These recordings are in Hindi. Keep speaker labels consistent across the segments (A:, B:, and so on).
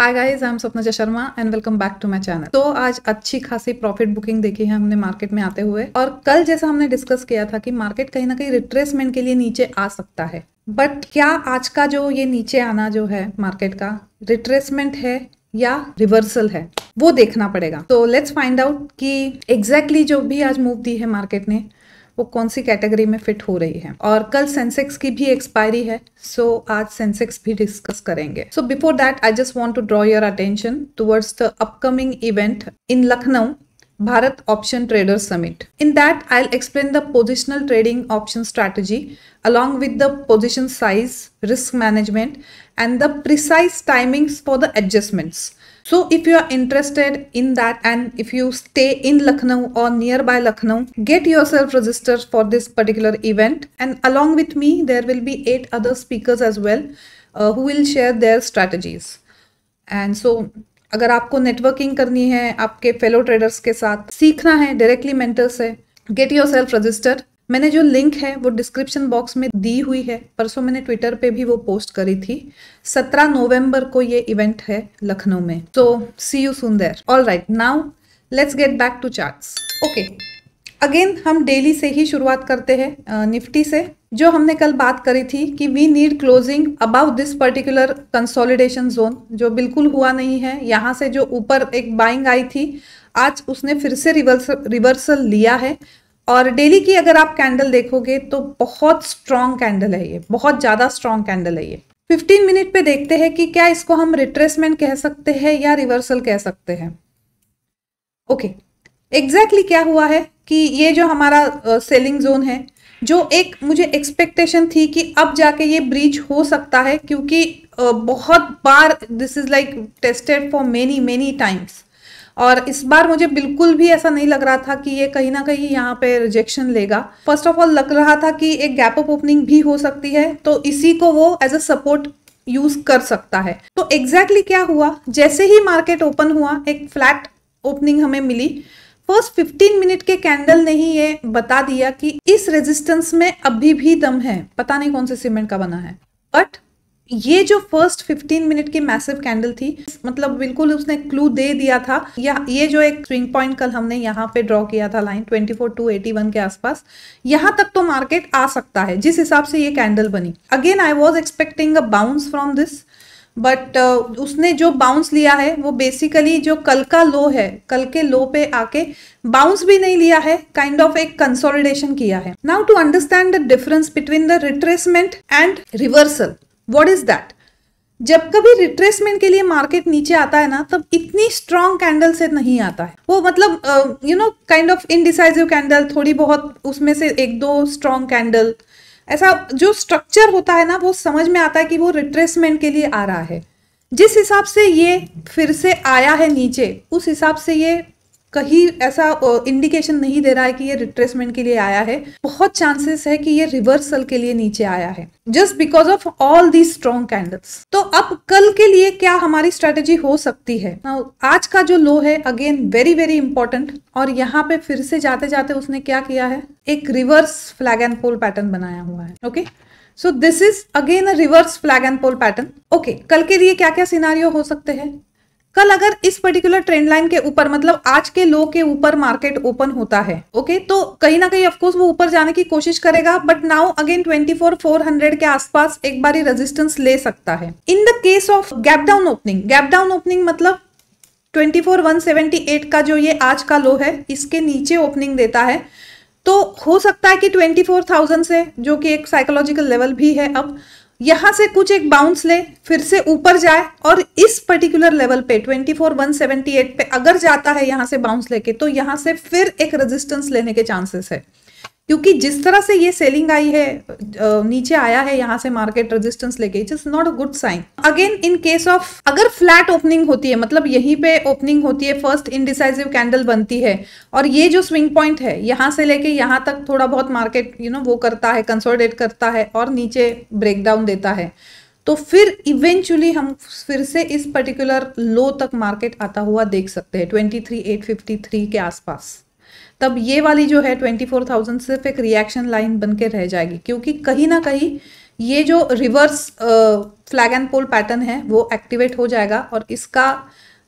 A: Hi guys I am Swapna Sharma and welcome back to my channel तो आज अच्छी खासी प्रॉफिट बुकिंग देखी है हमने मार्केट में आते हुए और कल जैसा हमने डिस्कस किया था कि मार्केट कहीं ना कहीं रिट्रेसमेंट के लिए नीचे आ सकता है। बट क्या आज का जो ये नीचे आना जो है मार्केट का रिट्रेसमेंट है या रिवर्सल है, वो देखना पड़ेगा। तो लेट्स फाइंड आउट कि एग्जैक्टली exactly जो भी आज मूव दी है मार्केट ने वो कौन सी कैटेगरी में फिट हो रही है? और कल सेंसेक्स की भी एक्सपायरी है सो so, आज सेंसेक्स भी डिस्कस करेंगे। So before that I just want to draw your attention towards the upcoming event in Lucknow Bharat option trader summit in that I explain the positional trading option strategy along with the position size risk management and the precise timings for the adjustments So if you are interested in that and if you stay in Lucknow or nearby Lucknow, get yourself registered for this particular event. And along with me, there will be eight other speakers as well uh, who will share their strategies. And so अगर आपको नेटवर्किंग करनी है आपके फेलो ट्रेडर्स के साथ सीखना है डायरेक्टली मेंटर से गेट योर सेल्फ रजिस्टर्ड मैंने जो लिंक है वो डिस्क्रिप्शन बॉक्स में दी हुई है। परसों मैंने ट्विटर पे भी वो पोस्ट करी थी। 17 नवंबर को ये इवेंट है लखनऊ में। तो see you soon there all right now let's get back to charts okay again हम डेली से ही शुरुआत करते हैं निफ्टी से, जो हमने कल बात करी थी कि we need closing about this particular consolidation zone जो बिल्कुल हुआ नहीं है। यहाँ से जो ऊपर एक बाइंग आई थी, आज उसने फिर से रिवर्सल रिवर्सल लिया है। और डेली की अगर आप कैंडल देखोगे तो बहुत स्ट्रॉन्ग कैंडल है ये बहुत ज़्यादा स्ट्रॉन्ग कैंडल है ये 15 मिनट पे देखते हैं कि क्या इसको हम रिट्रेसमेंट कह सकते हैं या रिवर्सल कह सकते हैं ओके okay. एग्जैक्टली exactly क्या हुआ है कि ये जो हमारा सेलिंग uh, जोन है जो एक मुझे एक्सपेक्टेशन थी कि अब जाके ये ब्रीच हो सकता है क्योंकि uh, बहुत बार this is like tested for many many times और इस बार मुझे बिल्कुल भी ऐसा नहीं लग रहा था कि ये कहीं ना कहीं यहाँ पे रिजेक्शन लेगा। फ़र्स्ट ऑफ़ ऑल लग रहा था कि एक गैप अप ओपनिंग भी हो सकती है तो इसी को वो एज अ सपोर्ट यूज़ कर सकता है। तो एग्जैक्टली exactly क्या हुआ? जैसे ही मार्केट ओपन हुआ, एक फ्लैट ओपनिंग हमें मिली। फ़र्स्ट 15 मिनट के कैंडल ने ही ये बता दिया कि इस रेजिस्टेंस में अभी भी दम है। पता नहीं कौन से सीमेंट का बना है। बट ये जो फ़र्स्ट 15 मिनट की मैसिव कैंडल थी मतलब बिल्कुल उसने क्लू दे दिया था। या ये जो एक स्विंग पॉइंट कल हमने यहाँ पे ड्रॉ किया था लाइन 24 टू 81 के आसपास, यहाँ तक तो मार्केट आ सकता है, जिस हिसाब से ये कैंडल बनी। Again I was expecting a bounce from this but उसने जो बाउंस लिया है, वो बेसिकली जो कल का लो है, कल के लो पे आके बाउंस भी नहीं लिया है काइंड ऑफ़ एक कंसोलिडेशन किया है। Now to understand the difference between the retracement and reversal what is that जब कभी रिट्रेसमेंट के लिए मार्केट नीचे आता है ना, तब इतनी स्ट्रांग कैंडल से नहीं आता है। वो मतलब you know kind of indecisive candle थोड़ी बहुत उसमें से एक दो स्ट्रांग कैंडल ऐसा जो स्ट्रक्चर होता है ना, वो समझ में आता है कि वो रिट्रेसमेंट के लिए आ रहा है। जिस हिसाब से ये फिर से आया है नीचे, उस हिसाब से ये कहीं ऐसा इंडिकेशन नहीं दे रहा है कि ये रिट्रेसमेंट के लिए आया है। बहुत चांसेस है कि ये रिवर्सल के लिए नीचे आया है। Just because of all the strong candles तो अब कल के लिए क्या हमारी स्ट्रेटेजी हो सकती है? Now, आज का जो लो है अगेन वेरी वेरी इंपॉर्टेंट और यहाँ पे फिर से जाते जाते उसने क्या किया है? एक reverse flag and pole pattern बनाया हुआ है। Okay okay? So this is again a reverse flag and pole pattern okay कल के लिए क्या क्या सिनारियो हो सकते हैं? कल अगर इस पर्टिकुलर ट्रेंड लाइन के ऊपर मतलब आज के लो के ऊपर मार्केट ओपन होता है ओके तो कहीं ना कहीं ऑफकोर्स वो ऊपर जाने की कोशिश करेगा but now again twenty four four hundred के आसपास एक बार रेजिस्टेंस ले सकता है। In the case of gap down opening gap down opening मतलब twenty four one seventy eight का जो ये आज का लो है, इसके नीचे ओपनिंग देता है। तो हो सकता है कि ट्वेंटी से, जो कि एक साइकोलॉजिकल लेवल भी है अब यहाँ से कुछ एक बाउंस ले फिर से ऊपर जाए और इस पर्टिकुलर लेवल पे 24,178 पे अगर जाता है यहाँ से बाउंस लेके तो यहाँ से फिर एक रेजिस्टेंस लेने के चांसेस है। क्योंकि जिस तरह से ये सेलिंग आई है नीचे आया है यहाँ से मार्केट रेजिस्टेंस लेके it is not a good sign again in case of अगर फ्लैट ओपनिंग होती है मतलब यहीं पे ओपनिंग होती है फ़र्स्ट इनडिसाइसिव कैंडल बनती है, और ये जो स्विंग पॉइंट है, यहाँ से लेके यहाँ तक थोड़ा बहुत मार्केट यू नो वो करता है कंसोलिडेट करता है, और नीचे ब्रेकडाउन देता है तो फिर इवेंचुअली हम फिर से इस पर्टिकुलर लो तक मार्केट आता हुआ देख सकते हैं twenty three eight fifty three के आसपास। तब ये वाली जो है ट्वेंटी फोर थाउज़ेंड सिर्फ़ एक रिएक्शन लाइन बन के रह जाएगी, क्योंकि कहीं ना कहीं ये जो reverse flag and pole pattern है, वो एक्टिवेट हो जाएगा और इसका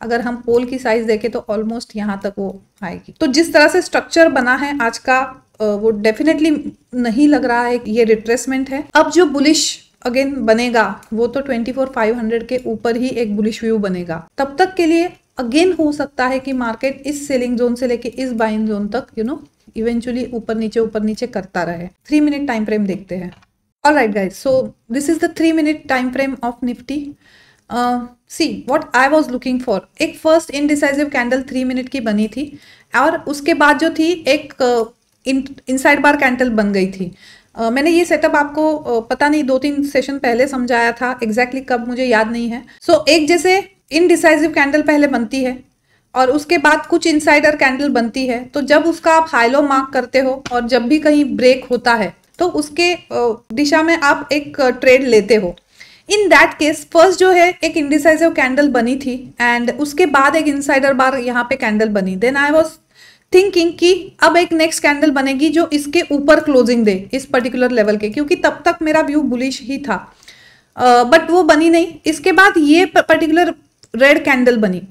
A: अगर हम पोल की साइज़ देखें तो ऑलमोस्ट यहाँ तक वो आएगी। तो जिस तरह से स्ट्रक्चर बना है आज का वो डेफिनेटली नहीं लग रहा है, ये रिट्रेसमेंट है। अब जो बुलिश अगेन बनेगा, वो तो ट्वेंटी फोर फाइव हंड्रेड के ऊपर ही एक बुलिश व्यू बनेगा। तब तक के लिए अगेन हो सकता है कि मार्केट इस सेलिंग जोन से लेके इस बाइंग जोन तक यू नो इवेंचुअली ऊपर नीचे ऊपर नीचे करता रहे। थ्री मिनट टाइम फ्रेम देखते हैं। All right guys so this is the three minute time frame of Nifty see what I was looking for एक first indecisive candle three minute की बनी थी और उसके बाद जो थी एक इन इनसाइड बार कैंडल बन गई थी। Uh, मैंने ये सेटअप आपको uh, पता नहीं दो तीन सेशन पहले समझाया था एग्जैक्टली exactly कब मुझे याद नहीं है। सो so, एक जैसे इनडिसाइसिव कैंडल पहले बनती है और उसके बाद कुछ इनसाइडर कैंडल बनती है। तो जब उसका आप हाईलो मार्क करते हो और जब भी कहीं ब्रेक होता है तो उसके दिशा में आप एक ट्रेड लेते हो। इन दैट केस फ़र्स्ट जो है एक इंडिसाइसिव कैंडल बनी थी एंड उसके बाद एक इनसाइडर बार यहाँ पे कैंडल बनी। देन आई वॉज़ थिंकिंग कि अब एक नेक्स्ट कैंडल बनेगी जो इसके ऊपर क्लोजिंग दे इस पर्टिकुलर लेवल के क्योंकि तब तक मेरा व्यू बुलिश ही था। बट uh, वो बनी नहीं। इसके बाद ये पर्टिकुलर रेड कैंडल बनी।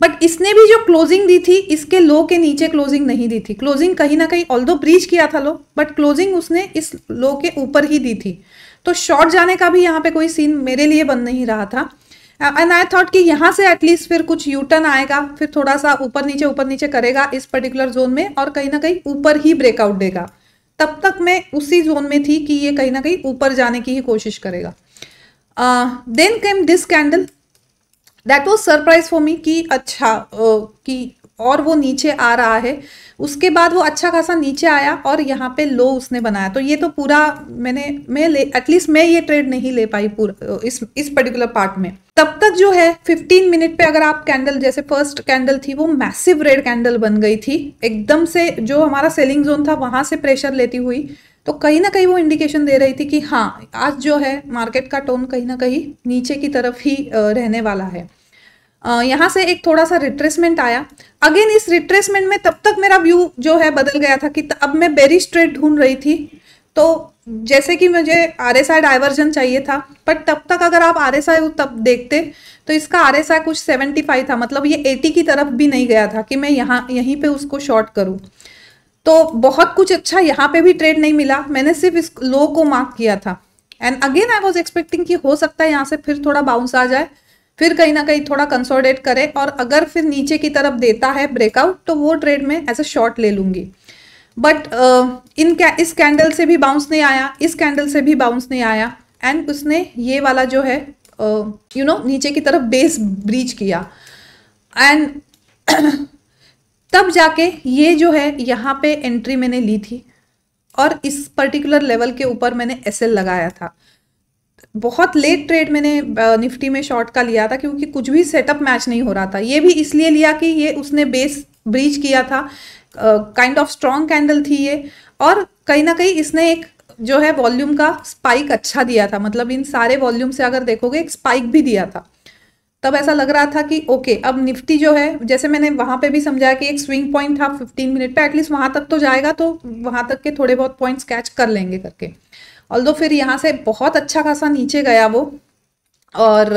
A: बट इसने भी जो क्लोजिंग दी थी, इसके लो के नीचे क्लोजिंग नहीं दी थी। क्लोजिंग कहीं ना कहीं ऑल दो ब्रीच किया था लो बट क्लोजिंग उसने इस लो के ऊपर ही दी थी। तो शॉर्ट जाने का भी यहाँ पे कोई सीन मेरे लिए बन नहीं रहा था। एंड आई थॉट कि यहाँ से एटलीस्ट फिर कुछ यूटर्न आएगा, फिर थोड़ा सा ऊपर नीचे ऊपर नीचे करेगा इस पर्टिकुलर जोन में और कहीं ना कहीं ऊपर ही ब्रेकआउट देगा। तब तक मैं उसी जोन में थी कि ये कहीं ना कहीं ऊपर जाने की ही कोशिश करेगा। Then came this candle that was surprise for me कि अच्छा कि और वो नीचे आ रहा है। उसके बाद वो अच्छा खासा नीचे आया और यहाँ पे लो उसने बनाया। तो ये तो पूरा मैंने, मैं ले एटलीस्ट मैं ये ट्रेड नहीं ले पाई पूरा, इस इस पर्टिकुलर पार्ट में। तब तक जो है 15 मिनट पे अगर आप कैंडल जैसे फ़र्स्ट कैंडल थी, वो मैसिव रेड कैंडल बन गई थी। एकदम से जो हमारा सेलिंग जोन था, वहाँ से प्रेशर लेती हुई तो कहीं ना कहीं वो इंडिकेशन दे रही थी कि हाँ आज जो है मार्केट का टोन कहीं ना कहीं नीचे की तरफ़ ही रहने वाला है। यहाँ से एक थोड़ा सा रिट्रेसमेंट आया। अगेन इस रिट्रेसमेंट में तब तक मेरा व्यू जो है बदल गया था कि अब मैं बेरी स्ट्रेट ढूंढ रही थी। तो जैसे कि मुझे आर एस आई डाइवर्जन चाहिए था बट तब तक अगर आप आर एस आई तब देखते तो इसका आर एस आई कुछ सेवेंटी फाइव था। मतलब ये एटी की तरफ़ भी नहीं गया था कि मैं यहाँ, यहीं पे उसको शॉर्ट करूँ। तो बहुत कुछ अच्छा यहाँ पे भी ट्रेड नहीं मिला। मैंने सिर्फ़ इस लो को मार्क किया था। And again I was expecting कि हो सकता है यहाँ से फिर थोड़ा बाउंस आ जाए। फिर कहीं ना कहीं थोड़ा कंसोलिडेट करे और अगर फिर नीचे की तरफ़ देता है ब्रेकआउट तो वो ट्रेड में एज अ शॉर्ट ले लूँगी। बट इन कै इस कैंडल से भी बाउंस नहीं आया इस कैंडल से भी बाउंस नहीं आया एंड उसने ये वाला जो है you uh, know you know, नीचे की तरफ़ बेस ब्रीच किया। एंड तब जाके ये जो है यहाँ पे एंट्री मैंने ली थी और इस पर्टिकुलर लेवल के ऊपर मैंने एसएल लगाया था। बहुत लेट ट्रेड मैंने निफ्टी में शॉर्ट का लिया था क्योंकि कुछ भी सेटअप मैच नहीं हो रहा था। ये भी इसलिए लिया कि ये उसने बेस ब्रीच किया था। काइंड ऑफ़ स्ट्रॉन्ग कैंडल थी ये। और कहीं ना कहीं इसने एक जो है वॉल्यूम का स्पाइक अच्छा दिया था। मतलब इन सारे वॉल्यूम से अगर देखोगे एक स्पाइक भी दिया था। तब ऐसा लग रहा था कि ओके अब निफ्टी जो है, जैसे मैंने वहाँ पे भी समझाया कि एक स्विंग पॉइंट था 15 मिनट पे एटलीस्ट वहाँ तक तो जाएगा तो वहाँ तक के थोड़े बहुत पॉइंट्स कैच कर लेंगे करके। ऑल फिर यहाँ से बहुत अच्छा खासा नीचे गया वो। और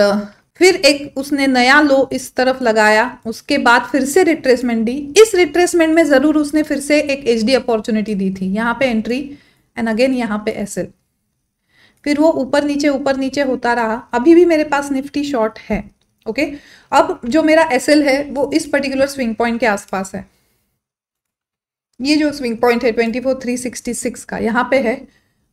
A: फिर एक उसने नया लो इस तरफ़ लगाया। उसके बाद फिर से रिट्रेसमेंट दी। इस रिट्रेसमेंट में ज़रूर उसने फिर से एक एच डी अपॉर्चुनिटी दी थी। यहाँ पे एंट्री एंड अगेन यहाँ पे एसएल फिर वो ऊपर नीचे ऊपर नीचे होता रहा। अभी भी मेरे पास निफ्टी शॉर्ट है ओके अब जो मेरा एसएल है, वो इस पर्टिकुलर स्विंग पॉइंट के आसपास है। ये जो स्विंग पॉइंट है twenty four three sixty six का, यहाँ पे है।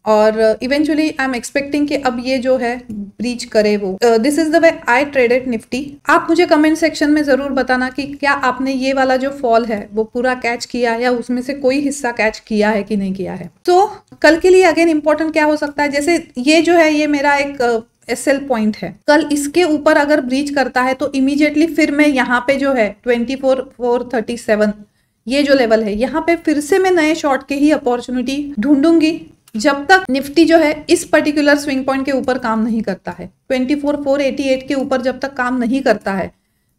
A: और इवेंचुअली आई एम एक्सपेक्टिंग कि अब ये जो है ब्रीच करे वो। This is the way I traded Nifty आप मुझे कमेंट सेक्शन में ज़रूर बताना कि क्या आपने ये वाला जो फॉल है वो पूरा कैच किया या उसमें से कोई हिस्सा कैच किया है कि नहीं किया है? तो so, कल के लिए अगेन इंपॉर्टेंट क्या हो सकता है? जैसे ये जो है ये मेरा एक एस एल पॉइंट है। कल इसके ऊपर अगर ब्रीच करता है तो इमीजिएटली फिर मैं यहाँ पे जो है twenty four four thirty seven ये जो लेवल है यहाँ पे फिर से मैं नए शॉर्ट के ही अपॉर्चुनिटी ढूंढूँगी। जब तक निफ्टी जो है इस पर्टिकुलर स्विंग पॉइंट के ऊपर काम नहीं करता है 24,488 के ऊपर जब तक काम नहीं करता है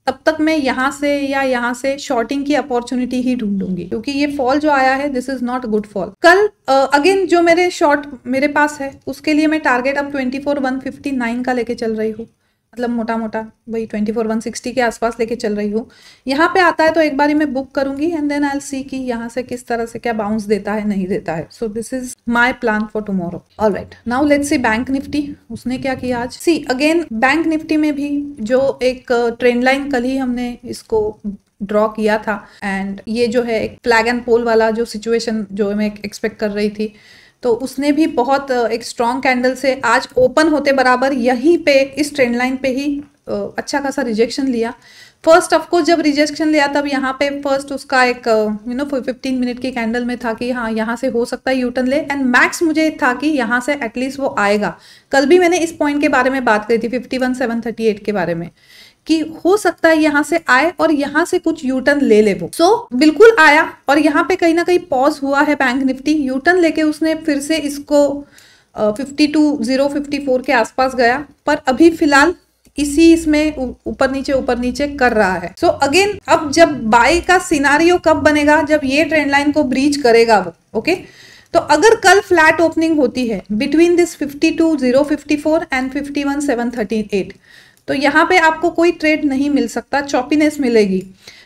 A: तब तक मैं यहाँ से या यहाँ से शॉर्टिंग की अपॉर्चुनिटी ही ढूंढूँगी। क्योंकि ये फॉल जो आया है this is not good fall कल अगेन जो मेरे शॉर्ट मेरे पास है उसके लिए मैं टारगेट अब twenty four one fifty nine का लेके चल रही हूँ। मतलब मोटा मोटा वही ट्वेंटी फोर वन सिक्सटी के आसपास लेके चल रही हूँ। यहाँ पे आता है तो एक बार मैं बुक करूँगी एंड देन आई सी कि यहाँ से किस तरह से क्या बाउंस देता है नहीं देता है। So this is my plan for tomorrow all right now let's see Bank Nifty उसने क्या किया आज? सी अगेन बैंक निफ्टी में भी जो एक ट्रेंड uh, लाइन कल ही हमने इसको ड्रॉ किया था। एंड ये जो है एक फ्लैग एंड पोल वाला जो सिचुएशन जो मैं एक्सपेक्ट कर रही थी। तो उसने भी बहुत एक स्ट्रॉन्ग कैंडल से आज ओपन होते बराबर यहीं पे, इस ट्रेंड लाइन पे ही अच्छा खासा रिजेक्शन लिया। फ़र्स्ट ऑफकोर्स जब रिजेक्शन लिया, तब यहाँ पे फ़र्स्ट उसका एक यू नो फिफ्टीन मिनट की कैंडल में था कि हाँ यहाँ से हो सकता है यूटर्न ले। एंड मैक्स मुझे था कि यहाँ से एटलीस्ट वो आएगा। कल भी मैंने इस पॉइंट के बारे में बात करी थी fifty one seven thirty eight के बारे में। कि हो सकता है यहाँ से आए और यहाँ से कुछ यूटर्न ले ले वो। सो so, बिल्कुल आया और यहाँ पे कहीं ना कहीं पॉज हुआ है बैंक निफ्टी यूटर्न लेके उसने फिर से इसको fifty two zero fifty four के आसपास गया। पर अभी फ़िलहाल इसी इसमें ऊपर नीचे ऊपर नीचे कर रहा है। सो so, अगेन अब जब बाय का सिनारियो कब बनेगा? जब ये ट्रेंड लाइन को ब्रीच करेगा वो ओके okay? तो अगर कल फ्लैट ओपनिंग होती है between this fifty two zero fifty four and fifty one seven thirty eight तो यहाँ पे आपको कोई ट्रेड नहीं मिल सकता चॉपीनेस मिलेगी।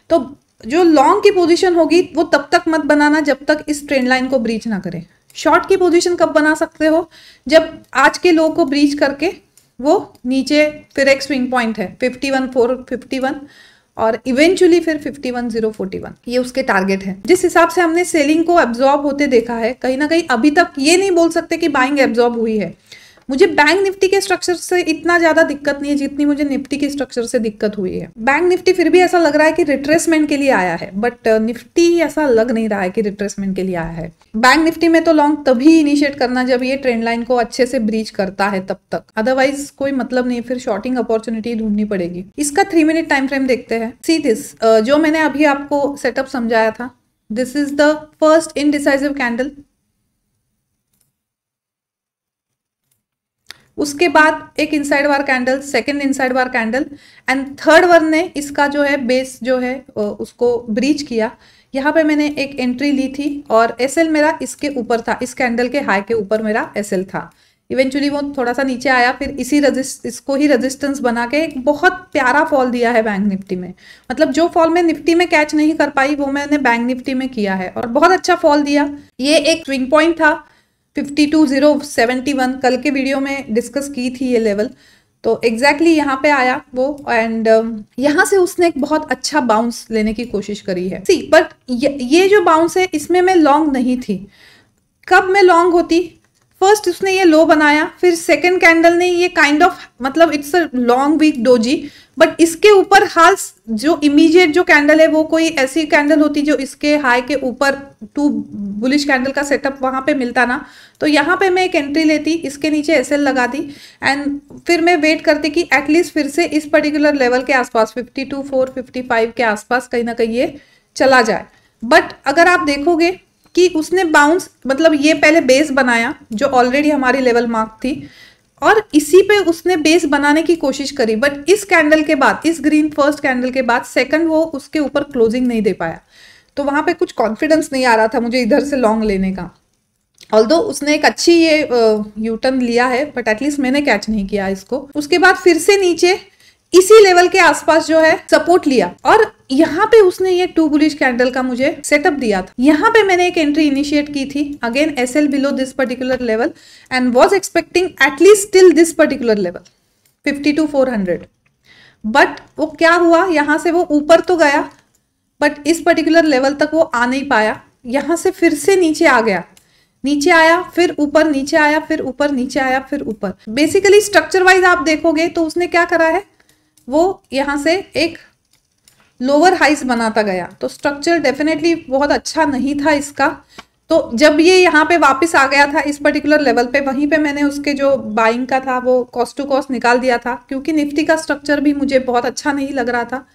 A: तो जो लॉन्ग की पोजीशन होगी, वो तब तक मत बनाना जब तक इस ट्रेंड लाइन को ब्रीच ना करे। शॉर्ट की पोजीशन कब बना सकते हो? जब आज के लो को ब्रीच करके वो नीचे फिर एक स्विंग पॉइंट है fifty one four fifty one और इवेंचुअली फिर fifty one zero forty one ये उसके टारगेट है। जिस हिसाब से हमने सेलिंग को एब्जॉर्ब होते देखा है, कहीं ना कहीं अभी तक ये नहीं बोल सकते कि बाइंग एब्जॉर्ब हुई है। मुझे बैंक निफ्टी के स्ट्रक्चर से इतना ज़्यादा दिक्कत नहीं है जितनी मुझे निफ्टी के स्ट्रक्चर से दिक्कत हुई है। बैंक निफ्टी फिर भी ऐसा लग रहा है कि रिट्रेसमेंट के लिए आया है बट निफ्टी uh, ऐसा लग नहीं रहा है कि रिट्रेसमेंट के लिए आया है। बैंक निफ्टी में तो लॉन्ग तभी इनिशिएट करना जब ये ट्रेंड लाइन को अच्छे से ब्रीच करता है तब तक। अदरवाइज़ कोई मतलब नहीं फिर शॉर्टिंग अपॉर्चुनिटी ढूंढनी पड़ेगी। इसका थ्री मिनट टाइम फ्रेम देखते हैं। सी दिस uh, जो मैंने अभी आपको सेटअप समझाया था this is the first indecisive candle उसके बाद एक inside bar candle second inside bar candle and third bar ने इसका जो है बेस जो है उसको ब्रीच किया। यहाँ पे मैंने एक एंट्री ली थी और एसएल मेरा इसके ऊपर था, इस कैंडल के हाई के ऊपर मेरा एसएल था। इवेंचुअली वो थोड़ा सा नीचे आया, फिर इसी रजिस्ट इसको ही रेजिस्टेंस बना के एक बहुत प्यारा फॉल दिया है बैंक निफ्टी में। मतलब जो फॉल मैं निफ्टी में कैच नहीं कर पाई, वो मैंने बैंक निफ्टी में किया है और बहुत अच्छा फॉल दिया। ये एक स्विंग पॉइंट था। Fifty two zero seventy one कल के वीडियो में डिस्कस की थी ये लेवल तो एग्जैक्टली exactly यहाँ पे आया वो एंड um, यहाँ से उसने एक बहुत अच्छा बाउंस लेने की कोशिश करी है। सी बट ये, ये जो बाउंस है इसमें मैं लॉन्ग नहीं थी। कब मैं लॉन्ग होती? फ़र्स्ट उसने ये लो बनाया फिर सेकंड कैंडल ने ये काइंड kind ऑफ़ of, मतलब it's a long wick doji but इसके ऊपर हाल जो इमीडिएट जो कैंडल है वो कोई ऐसी कैंडल होती जो इसके हाई के ऊपर टू बुलिश कैंडल का सेटअप वहाँ पे मिलता ना तो यहाँ पे मैं एक एंट्री लेती इसके नीचे एसएल लगा दी एंड फिर मैं वेट करती कि एटलीस्ट फिर से इस पर्टिकुलर लेवल के आसपास 52 4 55 के आसपास कहीं ना कहीं ये चला जाए। बट अगर आप देखोगे कि उसने बाउंस मतलब ये पहले बेस बनाया, जो ऑलरेडी हमारी लेवल मार्क थी, और इसी पे उसने बेस बनाने की कोशिश करी बट इस कैंडल के बाद, इस ग्रीन फ़र्स्ट कैंडल के बाद सेकंड वो उसके ऊपर क्लोजिंग नहीं दे पाया। तो वहाँ पे कुछ कॉन्फिडेंस नहीं आ रहा था मुझे इधर से लॉन्ग लेने का। ऑल उसने एक अच्छी ये यूटर्न लिया है बट एटलीस्ट मैंने कैच नहीं किया इसको। उसके बाद फिर से नीचे इसी लेवल के आसपास जो है सपोर्ट लिया। और यहाँ पे उसने ये टू बुलिश कैंडल का मुझे सेटअप दिया था। यहाँ पे मैंने एक एंट्री इनिशिएट की थी again S L below this particular level and was expecting at least till this particular level fifty two four hundred but वो क्या हुआ? यहाँ से वो ऊपर तो गया बट इस पर्टिकुलर लेवल तक वो आ नहीं पाया। यहाँ से फिर से नीचे आ गया। नीचे आया, फिर ऊपर, नीचे आया, फिर ऊपर, नीचे आया, फिर ऊपर। बेसिकली स्ट्रक्चर वाइज आप देखोगे तो उसने क्या करा है? वो यहाँ से एक लोअर हाइस बनाता गया। तो स्ट्रक्चर डेफिनेटली बहुत अच्छा नहीं था इसका। तो जब ये यहाँ पे वापस आ गया था इस पर्टिकुलर लेवल पे, वहीं पे मैंने उसके जो बाइंग का था, वो कॉस्ट टू कॉस्ट निकाल दिया था, क्योंकि निफ्टी का स्ट्रक्चर भी मुझे बहुत अच्छा नहीं लग रहा था।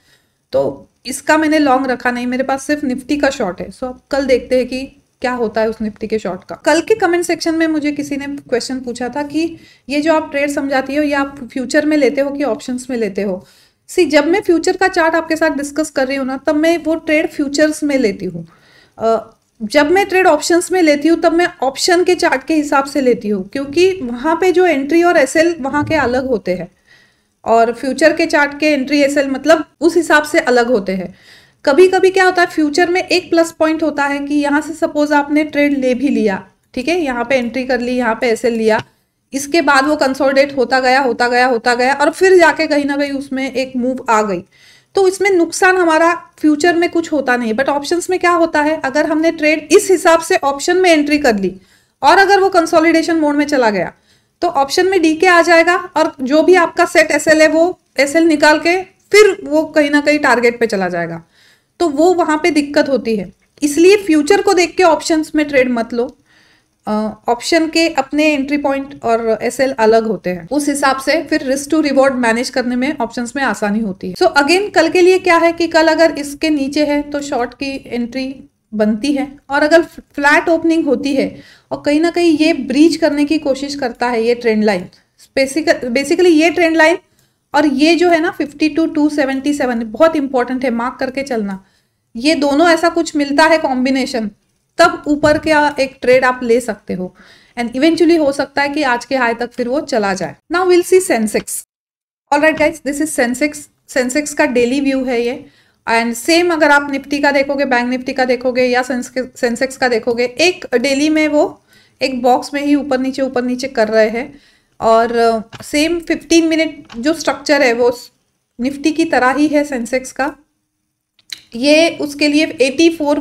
A: तो इसका मैंने लॉन्ग रखा नहीं, मेरे पास सिर्फ़ निफ्टी का शॉर्ट है। सो अब कल देखते हैं कि क्या होता है उस निफ्टी के शॉर्ट का? कल के कमेंट सेक्शन में मुझे किसी ने क्वेश्चन पूछा था कि ये जो आप ट्रेड समझाती हो, ये आप फ्यूचर में लेते हो कि ऑप्शंस में लेते हो? सी जब मैं फ्यूचर का चार्ट आपके साथ डिस्कस कर रही हूँ ना, तब मैं वो ट्रेड फ्यूचर्स में लेती हूँ। जब मैं ट्रेड ऑप्शंस में लेती हूँ, तब मैं ऑप्शन के चार्ट के हिसाब से लेती हूँ, क्योंकि वहाँ पे जो एंट्री और एस एल वहाँ के अलग होते हैं। और फ्यूचर के चार्ट के एंट्री एस एल मतलब उस हिसाब से अलग होते हैं। कभी कभी क्या होता है फ्यूचर में एक प्लस पॉइंट होता है कि यहाँ से सपोज़ आपने ट्रेड ले भी लिया, ठीक है? यहाँ पे एंट्री कर ली, यहाँ पे एसएल लिया। इसके बाद वो कंसोलिडेट होता गया होता गया होता गया और फिर जाके कहीं ना कहीं उसमें एक मूव आ गई। तो इसमें नुकसान हमारा फ्यूचर में कुछ होता नहीं बट ऑप्शंस में क्या होता है? अगर हमने ट्रेड इस हिसाब से ऑप्शन में एंट्री कर ली और अगर वो कंसोलिडेशन मोड में चला गया तो ऑप्शन में डी के आ जाएगा और जो भी आपका सेट एसएल है, वो एसएल निकाल के फिर वो कहीं ना कहीं टारगेट पे चला जाएगा। तो वो वहाँ पे दिक्कत होती है। इसलिए फ्यूचर को देख के ऑप्शंस में ट्रेड मत लो। ऑप्शन के अपने एंट्री पॉइंट और एसएल अलग होते हैं। उस हिसाब से फिर रिस्क टू रिवॉर्ड मैनेज करने में ऑप्शंस में आसानी होती है। सो so, अगेन कल के लिए क्या है कि कल अगर इसके नीचे है तो शॉर्ट की एंट्री बनती है। और अगर फ्लैट ओपनिंग होती है और कहीं ना कहीं ये ब्रीच करने की कोशिश करता है ये ट्रेंड लाइन बेसिकली ये ट्रेंड लाइन और ये जो है ना 52 टू टू सेवेंटी सेवन बहुत इंपॉर्टेंट है मार्क करके चलना। ये दोनों ऐसा कुछ मिलता है कॉम्बिनेशन तब ऊपर का एक ट्रेड आप ले सकते हो। एंड इवेंचुअली हो सकता है कि आज के हाई तक फिर वो चला जाए। Now will see Sensex all right guys this is Sensex Sensex का डेली व्यू है ये। एंड सेम अगर आप निफ्टी का देखोगे बैंक निफ्टी का देखोगे या सेंसेक्स का देखोगे, एक डेली में वो एक बॉक्स में ही ऊपर नीचे ऊपर नीचे कर रहे हैं। और सेम फिफ्टीन मिनट जो स्ट्रक्चर है वो निफ्टी की तरह ही है सेंसेक्स का। ये उसके लिए 84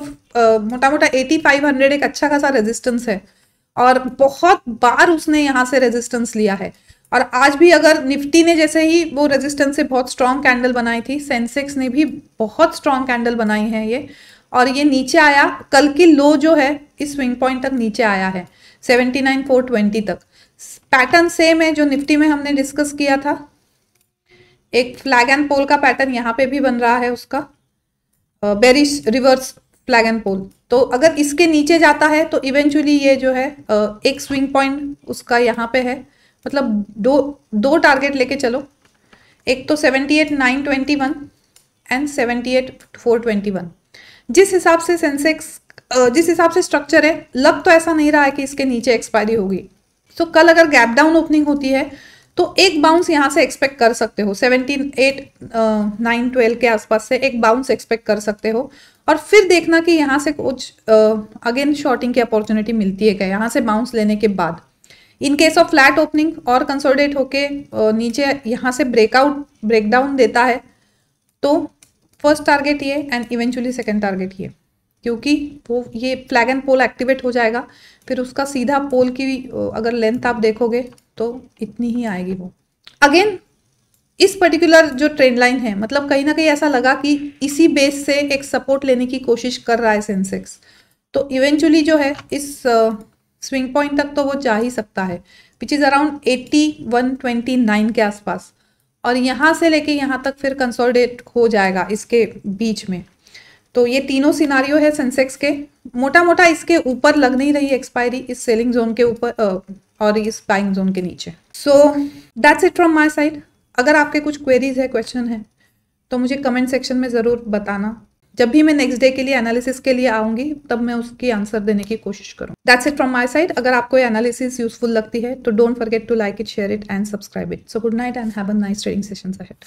A: मोटा मोटा 8500 एक अच्छा खासा रेजिस्टेंस है। और बहुत बार उसने यहाँ से रेजिस्टेंस लिया है। और आज भी अगर निफ्टी ने जैसे ही वो रेजिस्टेंस से बहुत स्ट्रॉन्ग कैंडल बनाई थी सेंसेक्स ने भी बहुत स्ट्रॉन्ग कैंडल बनाई है ये। और ये नीचे आया, कल की लो जो है, इस स्विंग पॉइंट तक नीचे आया है सेवेंटी नाइन फोर ट्वेंटी तक। पैटर्न सेम है जो निफ्टी में हमने डिस्कस किया था। एक फ्लैग एंड पोल का पैटर्न यहाँ पे भी बन रहा है उसका। Bearish reverse flag and pole तो अगर इसके नीचे जाता है तो इवेंचुअली ये जो है एक स्विंग पॉइंट उसका यहाँ पे है। मतलब दो दो टारगेट लेके चलो। एक तो seventy eight nine twenty one and seventy eight four twenty one जिस हिसाब से सेंसेक्स जिस हिसाब से स्ट्रक्चर है, लग तो ऐसा नहीं रहा है कि इसके नीचे एक्सपायरी होगी। सो तो कल अगर गैप डाउन ओपनिंग होती है तो एक बाउंस यहाँ से एक्सपेक्ट कर सकते हो। सेवनटीन एट नाइन ट्वेल्व के आसपास से एक बाउंस एक्सपेक्ट कर सकते हो। और फिर देखना कि यहाँ से कुछ अगेन शॉर्टिंग की अपॉर्चुनिटी मिलती है क्या? यहाँ से बाउंस लेने के बाद। In case of flat opening और कंसोलिडेट होके नीचे यहाँ से ब्रेकआउट ब्रेकडाउन देता है तो फ़र्स्ट टारगेट ये एंड इवेंचुअली सेकेंड टारगेट ये। क्योंकि वो ये फ्लैग एंड पोल एक्टिवेट हो जाएगा। फिर उसका सीधा पोल की अगर लेंथ आप देखोगे तो इतनी ही आएगी वो। अगेन इस पर्टिकुलर जो ट्रेंड लाइन है मतलब कहीं ना कहीं ऐसा लगा कि इसी बेस से एक सपोर्ट लेने की कोशिश कर रहा है सेंसेक्स तो इवेंचुअली जो है, इस स्विंग पॉइंट तक तो वो जा ही सकता है which is around eighty one twenty nine के आसपास। और यहाँ से लेके यहाँ तक फिर कंसोलिडेट हो जाएगा इसके बीच में। तो ये तीनों सिनारियो है सेंसेक्स के। मोटा मोटा इसके ऊपर लग नहीं रही एक्सपायरी इस सेलिंग जोन के ऊपर और इस बाइंग जोन के नीचे। So that's it from my side अगर आपके कुछ क्वेरीज है क्वेश्चन है तो मुझे कमेंट सेक्शन में ज़रूर बताना। जब भी मैं नेक्स्ट डे के लिए एनालिसिस के लिए आऊँगी, तब मैं उसकी आंसर देने की कोशिश करूँ। That's it from my side अगर आपको ये एनालिसिस यूजफुल लगती है तो don't forget to like it share it and subscribe it so good night and have a nice trading session ahead